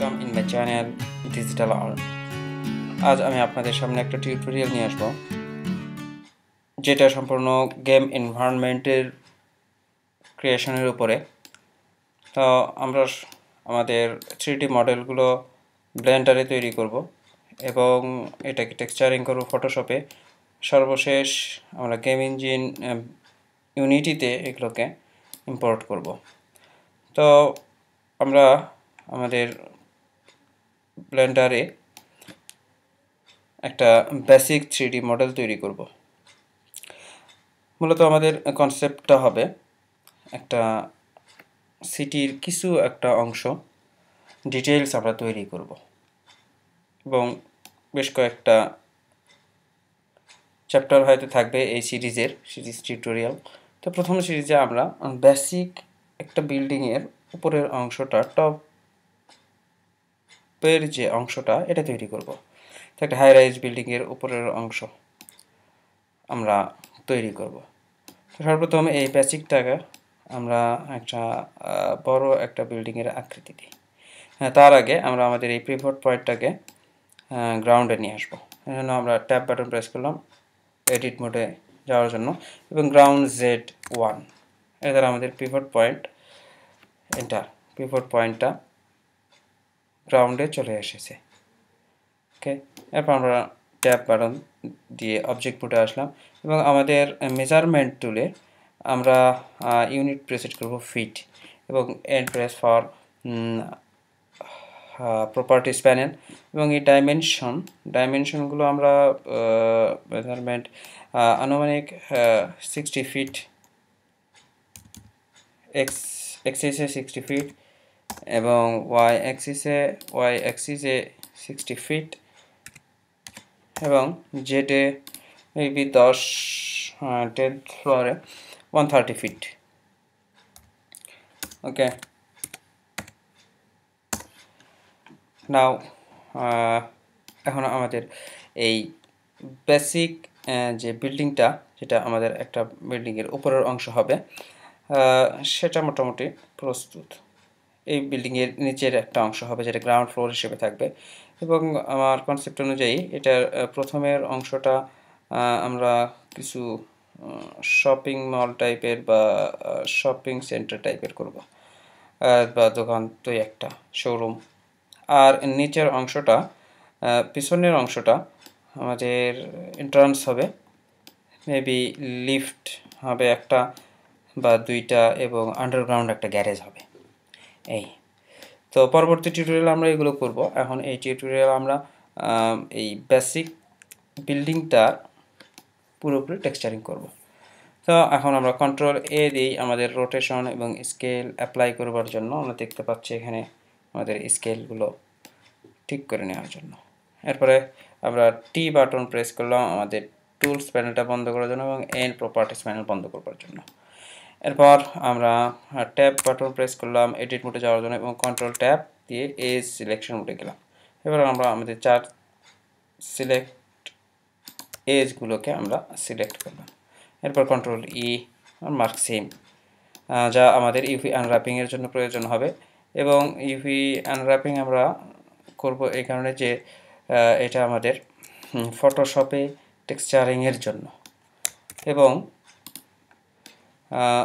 Welcome in my channel digital art আজ আমি আপনাদের সামনে একটা টিউটোরিয়াল নিয়ে আসব, যেটা সম্পূর্ণ গেম এনভায়রনমেন্টের ক্রিয়েশনের উপরে। তো আমরা আমাদের থ্রি মডেলগুলো ব্লেন্ডারে তৈরি করব এবং এটাকে টেক্সচারিং করব ফটোশপে সর্বশেষ আমরা গেম ইঞ্জিন ইউনিটিতে এগুলোকে ইম্পোর্ট করব। তো আমরা আমাদের ব্লেন্ডারে একটা বেসিক থ্রি মডেল তৈরি করব। মূলত আমাদের কনসেপ্টটা হবে একটা সিটির কিছু একটা অংশ ডিটেলস আমরা তৈরি করব এবং বেশ কয়েকটা চ্যাপ্টার হয়তো থাকবে এই সিরিজের, সিরিজ টিউটোরিয়াল তো প্রথম সিরিজে আমরা বেসিক একটা বিল্ডিংয়ের উপরের অংশটা টপের যে অংশটা, এটা তৈরি করব। তো একটা হাই রাইজ বিল্ডিংয়ের উপরের অংশ আমরা তৈরি করব। তো সর্বপ্রথম এই বেসিকটাকে আমরা একটা বড় একটা বিল্ডিংয়ের আকৃতি দিই। হ্যাঁ তার আগে আমরা আমাদের এই প্রিভোট পয়েন্টটাকে গ্রাউন্ডে নিয়ে আসব। এই জন্য আমরা ট্যাপ বাটন প্রেস করলাম এডিট মোডে যাওয়ার জন্য এবং গ্রাউন্ড জেড ওয়ানের দ্বারা আমাদের পিভট পয়েন্ট এন্টার পিভট পয়েন্টটা গ্রাউন্ডে চলে এসেছে। ওকে এরপর আমরা ট্যাপ বাটন দিয়ে অবজেক্ট মোডে আসলাম এবং আমাদের মেজারমেন্ট টুলে আমরা ইউনিট প্রেসেট করব ফিট এবং and press for properties panel এবং এই ডাইমেনশন ডাইমেনশনগুলো আমরা মেজারমেন্ট আনুমানিক সিক্সটি ফিট এক্স এক্সিসে সিক্সটি ফিট এবং ওয়াই অ্যাক্সিসে ওয়াই অ্যাক্সিসে সিক্সটি ফিট এবং জেডে মেবি দশ টেন্থ ফ্লোরে one thirty feet okay now এখন আমাদের এই বেসিক যে বিল্ডিংটা যেটা আমাদের একটা বিল্ডিংয়ের উপরের অংশ হবে সেটা মোটামুটি প্রস্তুত। এই বিল্ডিংয়ের নিচের একটা অংশ হবে যেটা গ্রাউন্ড ফ্লোর হিসেবে থাকবে। এবং আমার কনসেপ্ট অনুযায়ী এটার প্রথমের অংশটা আমরা কিছু শপিং মল টাইপের বা শপিং সেন্টার টাইপের করব। বা দোকান তো একটা শোরুম আর নিচের অংশটা পিছনের অংশটা আমাদের এন্ট্রান্স হবে। মেবি লিফট হবে একটা বা দুইটা এবং আন্ডারগ্রাউন্ড একটা গ্যারেজ হবে। এই। তো পরবর্তী টিউটোরিয়াল আমরা এগুলো করব। এখন এই টিউটোরিয়াল আমরা এই বেসিক বিল্ডিংটা পুরোপুরি টেক্সচারিং করব। তো এখন আমরা কন্ট্রোল এ দিই আমাদের রোটেশন এবং স্কেল অ্যাপ্লাই করবার জন্য আমরা দেখতে পাচ্ছি এখানে আমাদের স্কেলগুলো ঠিক করে নেওয়ার জন্য। এরপরে আমরা টি বাটন প্রেস করলাম আমাদের টুলস প্যানেলটা বন্ধ করার জন্য এবং এন প্রপার্টিস প্যানেল বন্ধ করবার জন্য। এরপর আমরা ট্যাব বাটন প্রেস করলাম, এডিট মোডে যাওয়ার জন্য এবং কন্ট্রোল ট্যাব দিয়ে এজ সিলেকশন মোডে গেলাম। এবার আমরা আমাদের চার সিলেক্ট এজগুলোকে আমরা সিলেক্ট করলাম। এরপর কন্ট্রোল ই মার্ক সেম যা আমাদের ইউভি আনর্যাপিংয়ের জন্য প্রয়োজন হবে এবং ইউভি আনর্যাপিং আমরা করব এই কারণে যে এটা আমাদের ফটোশপে টেক্সচারিংয়ের জন্য। এবং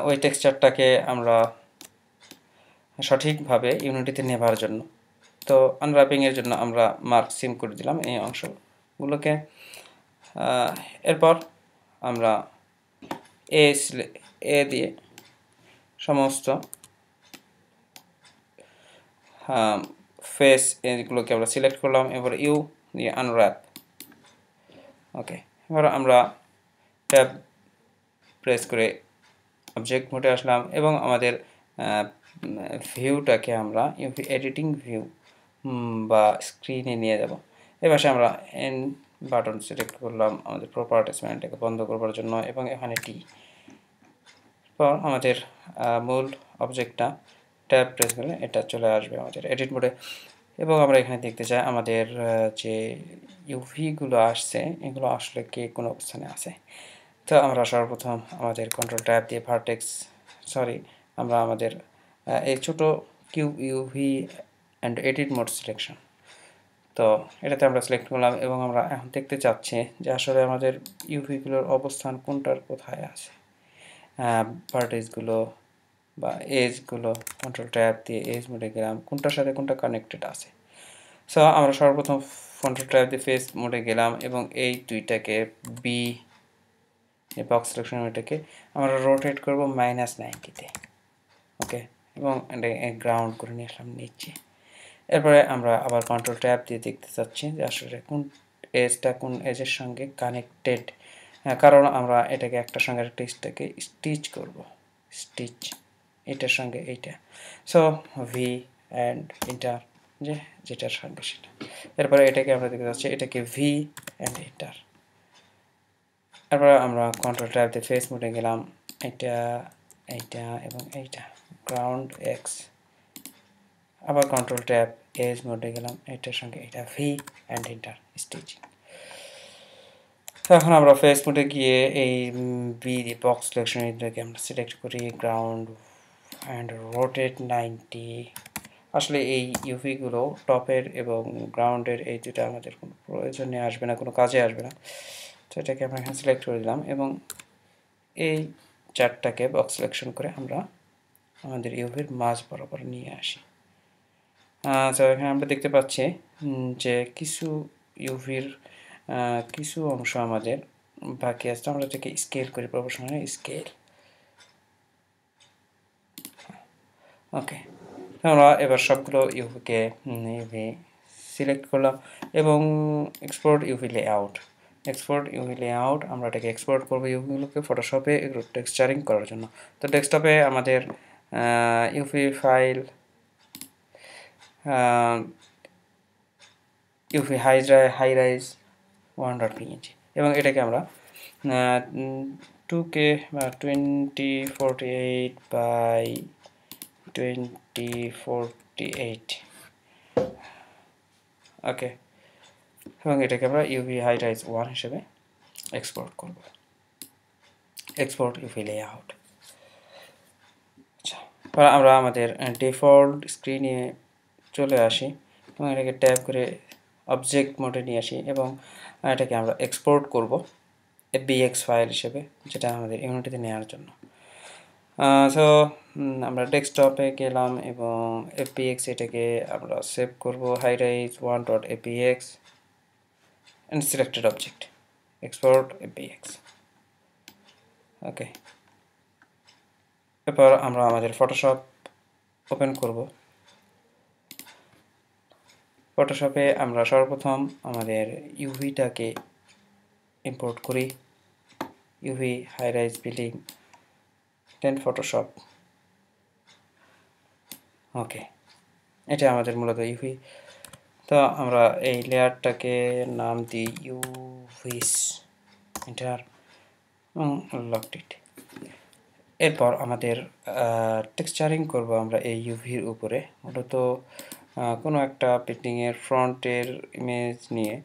ওই টেক্সচারটাকে আমরা সঠিকভাবে ইউনিটিতে নেবার জন্য। তো আনর্যাপিংয়ের জন্য আমরা মার্ক সিম করে দিলাম এই অংশগুলোকে। এরপর আমরা এ এ দিয়ে সমস্ত ফেস এগুলোকে আমরা সিলেক্ট করলাম। এবার ইউ দিয়ে আনর্যাপ ওকে এবার আমরা ট্যাব প্রেস করে অবজেক্ট মোডে আসলাম এবং আমাদের ভিউটাকে আমরা এডিটিং ভিউ বা স্ক্রিনে নিয়ে যাব। এবার আমরা এন বাটন সিলেক্ট করলাম আমাদের প্রপার্টিসমেন্টটাকে বন্ধ করবার জন্য এবং এখানে টি পর আমাদের মূল অবজেক্টটা ট্যাব প্রেস করলে এটা চলে আসবে আমাদের এডিট মোডে এবং আমরা এখানে দেখতে চাই আমাদের যে ইউভিগুলো আসছে, এগুলো আসলে কে কোনো অবস্থানে আছে? তো আমরা সর্বপ্রথম আমাদের কন্ট্রোল ট্যাব দিয়ে ভার্টেক্স সরি আমরা আমাদের এই ছোটো Q UV and edit mode selection তো এটাতে আমরা সিলেক্ট করলাম এবং আমরা এখন দেখতে চাচ্ছি যে আসলে আমাদের ইউভিগুলোর অবস্থান কোনটার কোথায় আছে। ভার্টেজগুলো বা এজগুলো কন্ট্রোল ট্যাব দিয়ে এজ মোডে গেলাম, কোনটার সাথে কোনটা কানেক্টেড আছে। সো আমরা সর্বপ্রথম কন্ট্রোল ট্যাব দিয়ে ফেস মোডে গেলাম এবং এই দুইটাকে বি এই বক্স সিলেকশন এটাকে আমরা রোটেট করব মাইনাস নাইনটিতে ওকে এবং গ্রাউন্ড করে নিয়ে আসলাম নিচে। এরপরে আমরা আবার কন্ট্রোল ট্যাব দিয়ে দেখতে চাচ্ছি যে আসলে কোন এজটা কোন এজের সঙ্গে কানেক্টেড কারণ আমরা এটাকে একটার সঙ্গে একটা স্টাকে স্টিচ করব। স্টিচ এটার সঙ্গে এইটা। সো ভি অ্যান্ড ইন্টার যে যেটার সঙ্গে সেটা। এরপরে এটাকে আমরা দেখতে পাচ্ছি এটাকে ভি অ্যান্ড ইন্টার তারপরে আমরা কন্ট্রোল ট্যাব দিয়ে ফেস মোডে গেলাম। এটা, এইটা এবং এইটা। গ্রাউন্ড এক্স আবার কন্ট্রোল ট্যাব এজ মোডে গেলাম। এটার সঙ্গে এটা ভি অ্যান্ড ইন্টার স্টিচিং এখন আমরা ফেস মোডে গিয়ে এই বি বক্স সিলেকশন এটাকে আমরা সিলেক্ট করি। গ্রাউন্ড অ্যান্ড রোটেট নাইনটি আসলে এই ইউভিগুলো টপের এবং গ্রাউন্ডের এই দুটা আমাদের কোনো প্রয়োজনে আসবে না, কোনো কাজে আসবে না। তো এটাকে আমরা এখানে সিলেক্ট করে দিলাম এবং এই চারটাকে বক্স সিলেকশন করে আমরা আমাদের ইউভির মাঝ বরাবর নিয়ে আসি। তো এখানে আমরা দেখতে পাচ্ছি যে কিছু ইউভির কিছু অংশ আমাদের বাকি আছে। আমরা এটাকে স্কেল করি প্রফেশনাল স্কেল ওকে আমরা এবার সবগুলো ইউভিকে ইউভি সিলেক্ট করলাম এবং export UV layout export UV layout আমরা এটাকে এক্সপোর্ট করব ইউভিগুলোকে ফটোশপে এগুলো টেক্সচারিং করার জন্য। তো ডেস্কটপে আমাদের UV file UV high rise high rise one dot PNG এবং এটাকে আমরা টু কে বা twenty forty eight by twenty forty eight okay এবং এটাকে আমরা ইউভি হাই রাইজ ওয়ান হিসেবে এক্সপোর্ট করব। এক্সপোর্ট ইউভি লেআউট আচ্ছা আমরা আমাদের ডিফল্ট স্ক্রিনে চলে আসি এবং এটাকে ট্যাপ করে অবজেক্ট মোডে নিয়ে আসি এবং এটাকে আমরা এক্সপোর্ট করব বিএক্স ফাইল হিসেবে, যেটা আমাদের ইউনিটিতে নেওয়ার জন্য। সো আমরা ডেস্কটপে গেলাম এবং এপিএক্স এটাকে আমরা সেভ করব। High rise one dot APX and selected object export APX okay এরপর আমরা আমাদের ফটোশপ ওপেন করব। ফটোশপে আমরা সর্বপ্রথম আমাদের ইউভিটাকে ইম্পোর্ট করি। UV high rise building then Photoshop okay এটা আমাদের মূলত ইউভি তো আমরা এই লেয়ারটাকে নাম দিই ইউভিস এটার লকড এরপর আমাদের টেক্সচারিং করব আমরা এই ইউভির উপরে। মূলত কোনো একটা পেন্টিংয়ের ফ্রন্টের ইমেজ নিয়ে।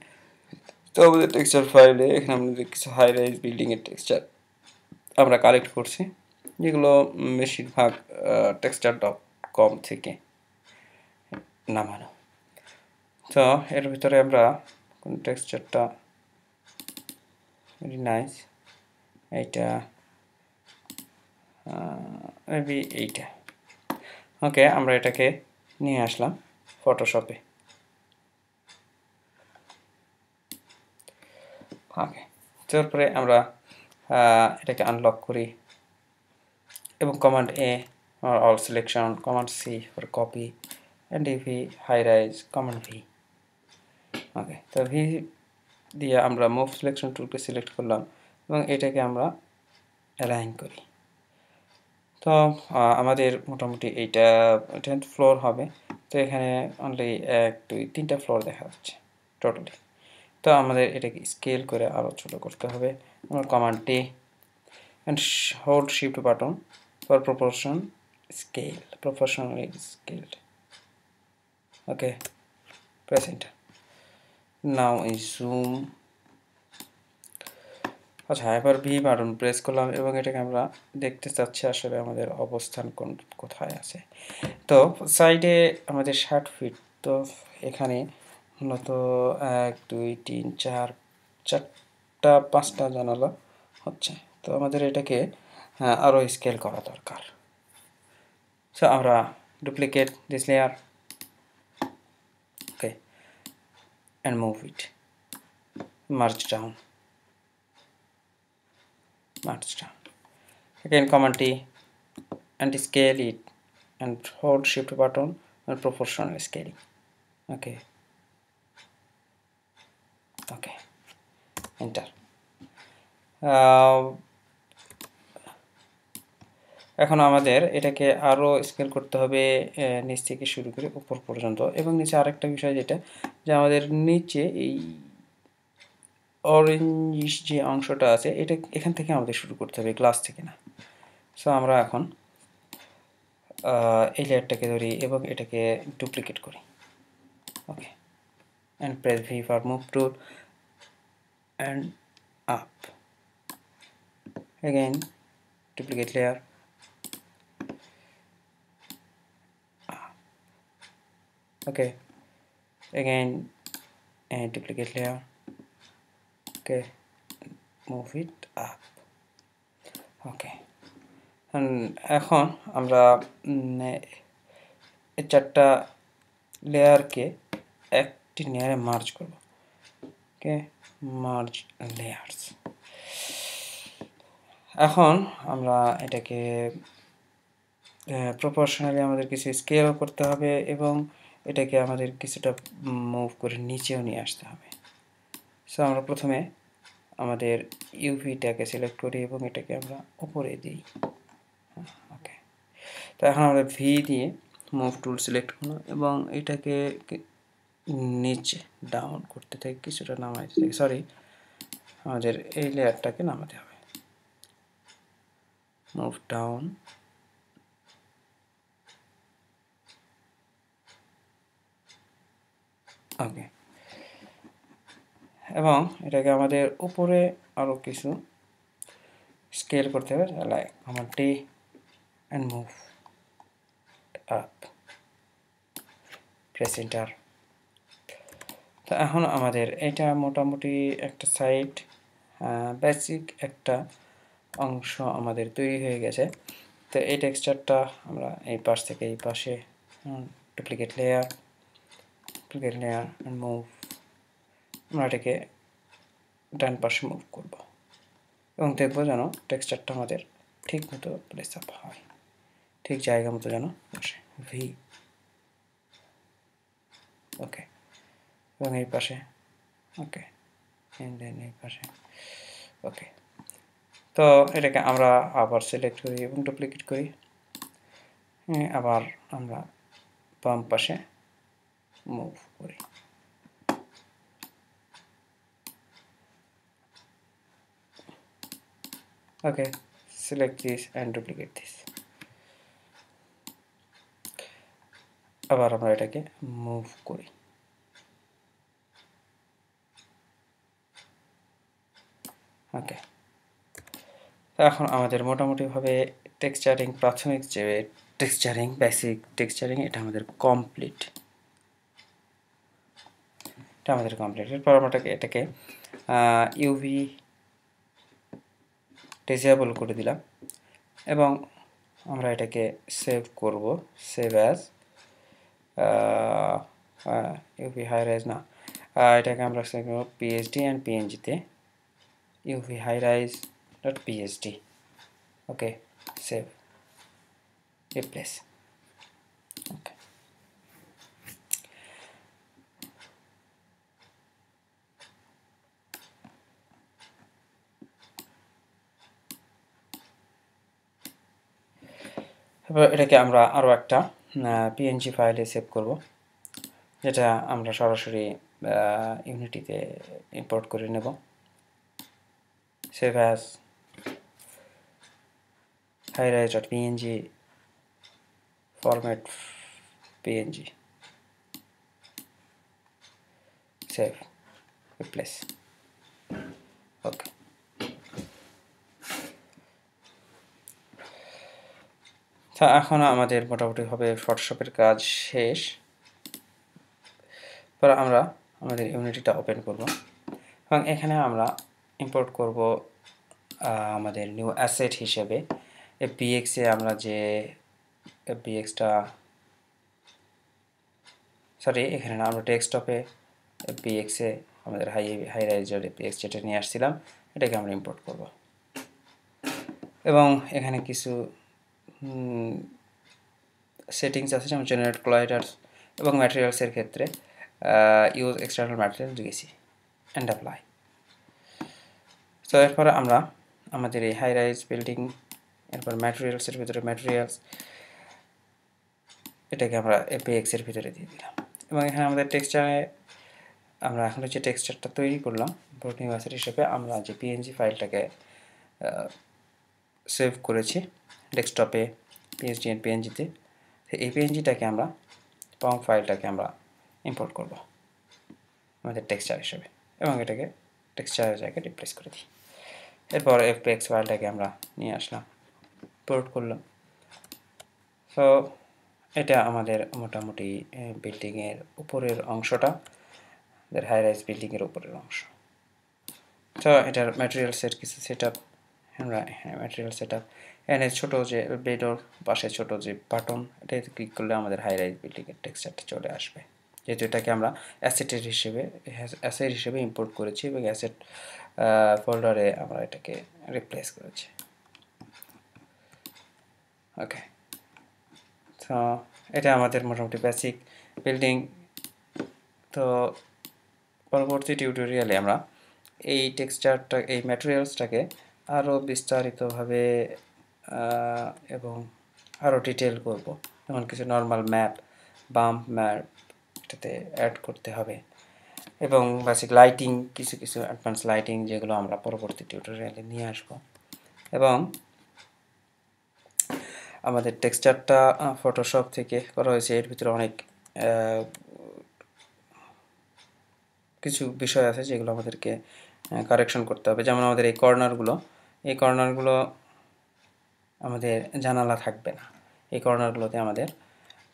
তো আমাদের টেক্সচার ফাইলে এখানে আমাদের কিছু হাই রাইজ বিল্ডিংয়ের টেক্সচার আমরা কালেক্ট করছি, যেগুলো বেশিরভাগ টেক্সচার ডট কম থেকে নামানো। তো, এর ভিতরে আমরা কোন টেক্সচারটা ভেরি নাইস এইটা মেবি এইটা। ওকে আমরা এটাকে নিয়ে আসলাম ফটোশপে ওকে তারপরে আমরা এটাকে আনলক করি। এবং command A all selection command C for copy and V high rise command V okay তো ভি দিয়ে আমরা মুভ সিলেকশন টুলকে সিলেক্ট করলাম এবং এটাকে আমরা অ্যালাইন করি। তো আমাদের মোটামুটি এইটা টেন্থ ফ্লোর হবে। তো এখানে অনলি এক, দুই, তিনটা ফ্লোর দেখা যাচ্ছে টোটালি তো আমাদের এটাকে স্কেল করে আরও ছোটো করতে হবে। আমার command D and hold shift button for proportion scale proportionally scaled okay press now, এই জুম আচ্ছা এবার ভি বাটন প্রেস করলাম এবং এটাকে আমরা দেখতে চাচ্ছি আসলে আমাদের অবস্থান কোন, কোথায় আছে। তো সাইডে আমাদের ষাট ফিট তো এখানে মূলত এক, দুই, তিন, চার, চারটা, পাঁচটা জানালা হচ্ছে। তো আমাদের এটাকে আরও স্কেল করা দরকার। সো আমরা duplicate this layer and move it. Merge down. Merge down. Again command T and scale it and hold shift button and proportional scaling. Okay. Okay. Enter. Uh, এখন আমাদের এটাকে আরও স্কেল করতে হবে নিচ থেকে শুরু করে উপর পর্যন্ত। এবং নিচে আরেকটা বিষয় যেটা, যে আমাদের নিচে এই অরেঞ্জ যে অংশটা আছে, এটা এখান থেকে আমাদের শুরু করতে হবে গ্লাস থেকে না। সো আমরা এখন এই লেয়ারটাকে ধরি এবং এটাকে ডুপ্লিকেট করি। Okay and press V for move tool and up again, duplicate layer. Okay again, and duplicate layer. Okay move it up. Okay এখন আমরা এই চারটা লেয়ারকে একটি লেয়ারে মার্জ করব। ওকে মার্জ লেয়ার্স এখন আমরা এটাকে প্রপোর্শনালি আমাদের কিছু স্কেলও করতে হবে এবং এটাকে আমাদের কিছুটা মুভ করে নিচেও নিয়ে আসতে হবে। সো আমরা প্রথমে আমাদের ইউভিটাকে সিলেক্ট করি এবং এটাকে আমরা উপরে দিই। ওকে তো এখন আমরা ভি দিয়ে মুভ টুল সিলেক্ট করলাম এবং এটাকে নিচে ডাউন করতে থাকি, কিছুটা নামাইতে থাকি। সরি আমাদের এই লেয়ারটাকে নামাতে হবে। Move down okay. এবং এটাকে আমাদের উপরে আরও কিছু স্কেল করতে হবে লাইক আমার day and move up press enter তো এখন আমাদের এটা মোটামুটি একটা সাইড বেসিক একটা অংশ আমাদের তৈরি হয়ে গেছে। তো এই টেক্সচারটা আমরা এই পাশ থেকে এই পাশে duplicate layer duplicate layer move আমরা এটাকে ডান পাশে মুভ করব। এবং দেখব যেন টেক্সচারটা আমাদের ঠিক মতো প্লেস আপ হয়। ঠিক জায়গা মতো যেন বসে ভি ওকে এবং এই পাশে ওকে দেন এই পাশে ওকে তো এটাকে আমরা আবার সিলেক্ট করি এবং ডুপ্লিকেট করি। আবার আমরা বাম পাশে মুভ করি okay, select this and duplicate this. আবার আমরা এটাকে মুভ করি। ওকে এখন আমাদের মোটামুটিভাবে টেক্সচারিং প্রাথমিক যে টেক্সচারিং বেসিক টেক্সচারিং এটা আমাদের কমপ্লিট এটা আমাদের কমপ্লিট এরপর আমরা এটাকে ইউভি ডিসেবল করে দিলাম। এবং আমরা এটাকে সেভ করব। Save as UV high rise না। এটাকে আমরা সেভ করব PhD and পিএনজিতে UV high rise dot PSD okay save replace okay এবার এটাকে আমরা আরও একটা পিএনজি ফাইলে সেভ করব। যেটা আমরা সরাসরি ইউনিটিতে ইম্পোর্ট করে নেব। Save as high rise dot PNG format PNG save replace okay তা এখন আমাদের মোটামুটিভাবে ফটোশপের কাজ শেষ। পর আমরা আমাদের ইউনিটিটা ওপেন করব। এবং এখানে আমরা ইম্পোর্ট করব আমাদের নিউ অ্যাসেট হিসেবে। বিএক্সে আমরা যে বিএক্সটা সরি এখানে না, আমরা ডেস্কটপে বিএক্সে আমাদের হাই হাই রাইজার বিএক্স যেটা নিয়ে আসছিলাম, এটাকে আমরা ইম্পোর্ট করব। এবং এখানে কিছু সেটিংস আছে, যেমন জেনারেট ক্লোয়াইডার এবং ম্যাটেরিয়ালসের ক্ষেত্রে ইউজ এক্সটার্নাল ম্যাটেরিয়াল দিয়েছি অ্যান্ড অ্যাপ্লাই তো এরপরে আমরা আমাদের এই হাই রাইজ বিল্ডিং এরপর ম্যাটেরিয়ালসের ভিতরে ম্যাটেরিয়ালস এটাকে আমরা এপিএক্সের ভিতরে দিয়ে দিলাম। এবং এখানে আমাদের টেক্সচারে আমরা এখন যে টেক্সচারটা তৈরি করলাম বোর্ড নিউআসের হিসেবে আমরা যে পিএনজি ফাইলটাকে সেভ করেছি ডেস্কটপে পিএইচডি এন্ড পিএনজিতে এই পিএনজিটাকে আমরা পাম্প ফাইলটাকে আমরা ইম্পোর্ট করব আমাদের টেক্সচার হিসেবে এবং এটাকে টেক্সচারের জায়গায় রিপ্লেস করে দিই। এরপর এফপিএক্স ফাইলটাকে আমরা নিয়ে আসলাম পোর্ট করলাম। সো এটা আমাদের মোটামুটি বিল্ডিংয়ের উপরের অংশটা হাই রাইজ বিল্ডিংয়ের উপরের অংশ। তো এটার ম্যাটেরিয়ালসের কিছু সেট আপ আমরা হ্যাঁ ম্যাটেরিয়াল সেট আপ এখানে ছোটো যে বেডোর পাশে ছোটো যে বাটন এটা ক্লিক করলে আমাদের হাই রাইজ বিল্ডিংয়ের টেক্সচারটা চলে আসবে। যেহেতু এটাকে আমরা অ্যাসেটের হিসেবে অ্যাসেট হিসেবে ইম্পোর্ট করেছি এবং অ্যাসেট ফোল্ডারে আমরা এটাকে রিপ্লেস করেছি। ওকে তো এটা আমাদের মোটামুটি বেসিক বিল্ডিং তো, পরবর্তী টিউটোরিয়ালে আমরা এই টেক্সচারটা এই ম্যাটেরিয়ালসটাকে আরও বিস্তারিতভাবে এবং আরও ডিটেল করব। যেমন কিছু নর্মাল ম্যাপ বাম্প ম্যাপ এটাতে অ্যাড করতে হবে। এবং বেসিক লাইটিং কিছু কিছু অ্যাডভান্স লাইটিং যেগুলো আমরা পরবর্তী টিউটোরিয়ালে নিয়ে আসব। এবং আমাদের টেক্সচারটা ফটোশপ থেকে করা হয়েছে। এর ভিতরে অনেক কিছু বিষয় আছে যেগুলো আমাদেরকে কারেকশন করতে হবে। যেমন আমাদের এই কর্নারগুলো এই কর্নারগুলো আমাদের জানালা থাকবে না। এই কর্নারগুলোতে আমাদের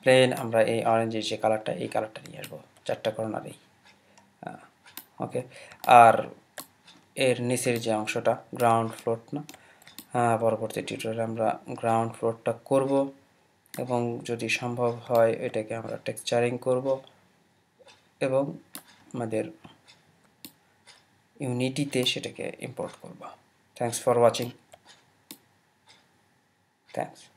প্লেন আমরা এই অরেঞ্জের যে কালারটা এই কালারটা নিয়ে আসব, চারটা কর্নারেই ওকে আর এর নিচের যে অংশটা গ্রাউন্ড ফ্লোর না পরবর্তী টিউটোরিয়ালে আমরা গ্রাউন্ড ফ্লোরটা করব এবং যদি সম্ভব হয় এটাকে আমরা টেক্সচারিং করব এবং আমাদের ইউনিটিতে সেটাকে ইম্পোর্ট করব। Thanks for watching. Thanks.